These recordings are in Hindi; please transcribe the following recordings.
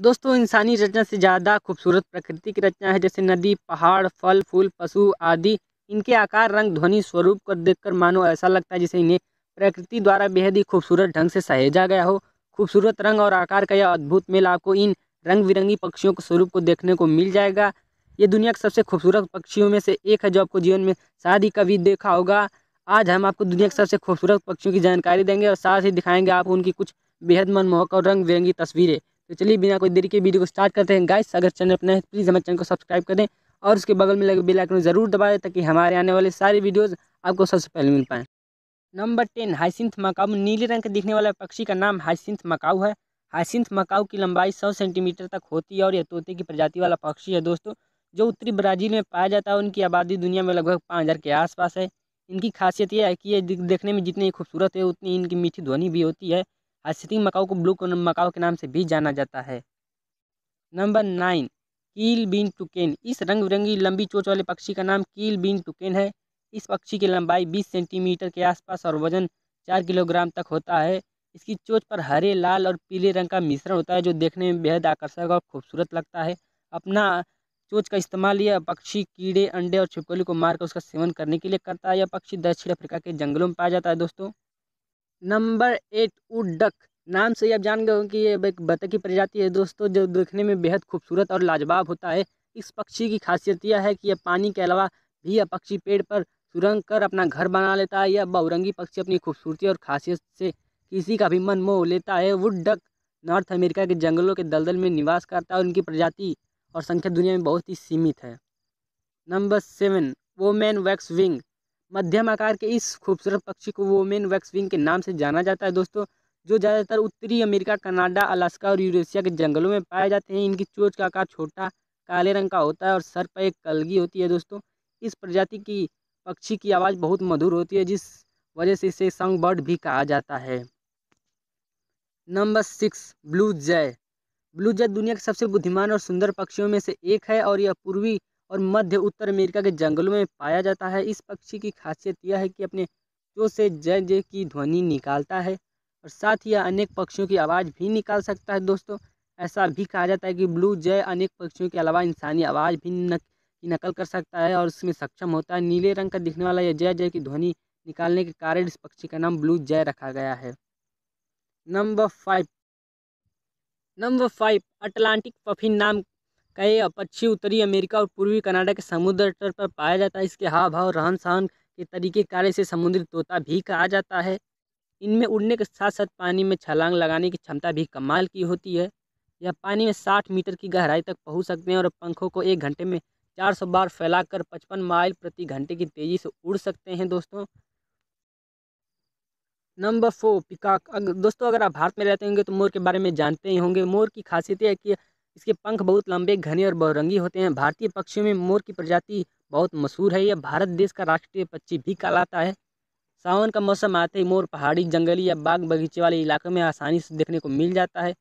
दोस्तों, इंसानी रचना से ज़्यादा खूबसूरत प्रकृति की रचना है, जैसे नदी, पहाड़, फल, फूल, पशु आदि। इनके आकार, रंग, ध्वनि, स्वरूप को देखकर मानो ऐसा लगता है जैसे इन्हें प्रकृति द्वारा बेहद ही खूबसूरत ढंग से सहेजा गया हो। खूबसूरत रंग और आकार का यह अद्भुत मेल आपको इन रंग बिरंगी पक्षियों के स्वरूप को देखने को मिल जाएगा। ये दुनिया के सबसे खूबसूरत पक्षियों में से एक है जो आपको जीवन में शायद ही कभी देखा होगा। आज हम आपको दुनिया के सबसे खूबसूरत पक्षियों की जानकारी देंगे और साथ ही दिखाएँगे आप उनकी कुछ बेहद मनमोहक और रंग बिरंगी तस्वीरें। तो चलिए बिना कोई देरी के वीडियो को स्टार्ट करते हैं। गाइस अगर चैनल अपना है प्लीज़ हमारे चैनल को सब्सक्राइब कर और उसके बगल में लगे बेल आइकन ज़रूर दबाएँ ताकि हमारे आने वाले सारे वीडियोज़ आपको सबसे पहले मिल पाएँ। नंबर टेन हाइसिंथ मकाऊ नीले रंग का दिखने वाला पक्षी का नाम हाइसिंथ मकाऊ है। हाइसिंथ मकाऊ की लंबाई सौ सेंटीमीटर तक होती है और यह तोते की प्रजाति वाला पक्षी है। दोस्तों, जो उत्तरी ब्राज़ील में पाया जाता है, उनकी आबादी दुनिया में लगभग पाँच हज़ार के आसपास है। इनकी खासियत यह है कि ये देखने में जितनी खूबसूरत है, उतनी इनकी मीठी ध्वनि भी होती है। हाइसिंथ मकाऊ को ब्लू मकाऊ के नाम से भी जाना जाता है। नंबर नाइन, कील बीन टुकेन। इस रंग बिरंगी लंबी चोच वाले पक्षी का नाम कील बीन टुकेन है। इस पक्षी की लंबाई 20 सेंटीमीटर के आसपास और वज़न 4 किलोग्राम तक होता है। इसकी चोच पर हरे, लाल और पीले रंग का मिश्रण होता है, जो देखने में बेहद आकर्षक और खूबसूरत लगता है। अपना चोच का इस्तेमाल यह पक्षी कीड़े, अंडे और छिपकली को मारकर उसका सेवन करने के लिए करता है। यह पक्षी दक्षिण अफ्रीका के जंगलों में पाया जाता है, दोस्तों। नंबर एट उडक नाम से ही आप जान गए हो कि ये एक बतख की प्रजाति है दोस्तों, जो देखने में बेहद खूबसूरत और लाजवाब होता है। इस पक्षी की खासियत यह है कि यह पानी के अलावा भी यह पक्षी पेड़ पर सुरंग कर अपना घर बना लेता है। यह बहुरंगी पक्षी अपनी खूबसूरती और खासियत से किसी का भी मन मोह लेता है। वुड डक नॉर्थ अमेरिका के जंगलों के दलदल में निवास करता है उनकी प्रजाति और संख्या दुनिया में बहुत ही सीमित है। Number seven, Bohemian waxwing. मध्यम आकार के इस खूबसूरत पक्षी को वोमेन वैक्स विंग के नाम से जाना जाता है, दोस्तों, जो ज़्यादातर उत्तरी अमेरिका, कनाडा, अलास्का और यूरेशिया के जंगलों में पाए जाते हैं। इनकी चोच का आकार छोटा, काले रंग का होता है और सर पर एक कलगी होती है, दोस्तों। इस प्रजाति की पक्षी की आवाज़ बहुत मधुर होती है, जिस वजह से इसे संग बर्ड भी कहा जाता है। Number six, blue jay. Blue jay दुनिया के सबसे बुद्धिमान और सुंदर पक्षियों में से एक है और यह पूर्वी और मध्य उत्तर अमेरिका के जंगलों में पाया जाता है। इस पक्षी की खासियत यह है कि अपने जो से जय जय की ध्वनि निकालता है और साथ ही यह अनेक पक्षियों की आवाज़ भी निकाल सकता है। दोस्तों ऐसा भी कहा जाता है कि ब्लू जय अनेक पक्षियों के अलावा इंसानी आवाज़ भी नक, नकल कर सकता है और उसमें सक्षम होता है। नीले रंग का दिखने वाला यह जय जय की ध्वनि निकालने के कारण इस पक्षी का नाम ब्लू जय रखा गया है। Number five number five Atlantic puffin नाम का यह पक्षी उत्तरी अमेरिका और पूर्वी कनाडा के समुद्र तट पर पाया जाता है। इसके हाव भाव रहन सहन के तरीके कार्य से समुद्री तोता भी कहा जाता है। इनमें उड़ने के साथ साथ पानी में छलांग लगाने की क्षमता भी कमाल की होती है। यह पानी में साठ मीटर की गहराई तक पहुँच सकते हैं और पंखों को एक घंटे में चार सौ बार फैलाकर पचपन माइल प्रति घंटे की तेज़ी से उड़ सकते हैं दोस्तों। नंबर फोर, पिकाक। अगर दोस्तों, अगर आप भारत में रहते होंगे तो मोर के बारे में जानते ही होंगे। मोर की खासियत है कि इसके पंख बहुत लंबे, घने और बहुरंगी होते हैं। भारतीय पक्षियों में मोर की प्रजाति बहुत मशहूर है। यह भारत देश का राष्ट्रीय पक्षी भी कहलाता है। सावन का मौसम आते ही मोर पहाड़ी, जंगली या बाग बगीचे वाले इलाकों में आसानी से देखने को मिल जाता है।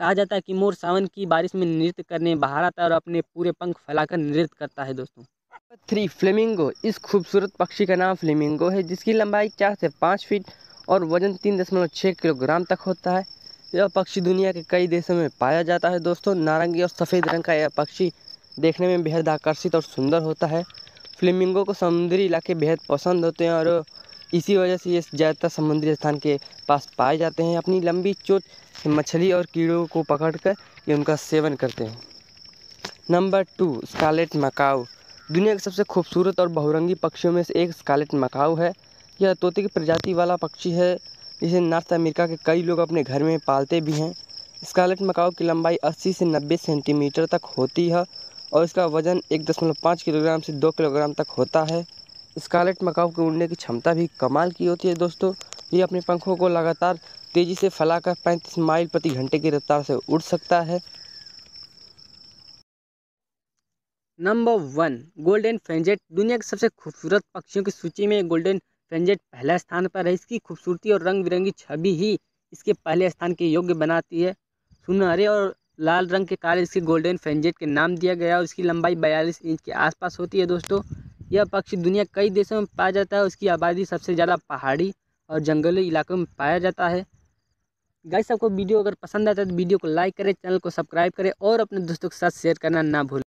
कहा जाता है कि मोर सावन की बारिश में नृत्य करने बाहर आता है और अपने पूरे पंख फैलाकर नृत्य करता है, दोस्तों। थ्री फ्लेमिंगो, इस खूबसूरत पक्षी का नाम फ्लेमिंगो है, जिसकी लंबाई चार से पाँच फीट और वज़न तीन दशमलव छः किलोग्राम तक होता है। यह पक्षी दुनिया के कई देशों में पाया जाता है। दोस्तों, नारंगी और सफ़ेद रंग का यह पक्षी देखने में बेहद आकर्षित और सुंदर होता है। फ्लेमिंगो को समुद्री इलाके बेहद पसंद होते हैं और इसी वजह से ये ज़्यादातर समुद्री स्थान के पास पाए जाते हैं। अपनी लंबी चोट, मछली और कीड़ों को पकड़कर ये उनका सेवन करते हैं। Number two scarlet macaw. दुनिया के सबसे खूबसूरत और बहुरंगी पक्षियों में से एक स्कालेट मकाऊ है। यह तोते की प्रजाति वाला पक्षी है। जिसे नॉर्थ अमेरिका के कई लोग अपने घर में पालते भी हैं। स्कालेट मकाऊ की लंबाई 80 से 90 सेंटीमीटर तक होती है और इसका वज़न एक दशमलव पाँच किलोग्राम से दो किलोग्राम तक होता है। स्कारलेट मकाऊ के उड़ने की क्षमता भी कमाल की होती है दोस्तों। ये अपने पंखों को लगातार तेज़ी से फैलाकर पैंतीस माइल प्रति घंटे की रफ्तार से उड़ सकता है। नंबर वन, गोल्डन फेंजेट दुनिया के सबसे खूबसूरत पक्षियों की सूची में गोल्डन फेंजेट पहला स्थान पर है। इसकी खूबसूरती और रंग बिरंगी छवि ही इसके पहले स्थान के योग्य बनाती है। सुनहरे और लाल रंग के कारण इसके गोल्डन फेंजेट के नाम दिया गया और इसकी लंबाई बयालीस इंच के आसपास होती है दोस्तों। यह पक्षी दुनिया कई देशों में पाया जाता है। उसकी आबादी सबसे ज़्यादा पहाड़ी और जंगली इलाकों में पाया जाता है। गाइस, आपको वीडियो अगर पसंद आता है तो वीडियो को लाइक करें, चैनल को सब्सक्राइब करें और अपने दोस्तों के साथ शेयर करना ना भूलें।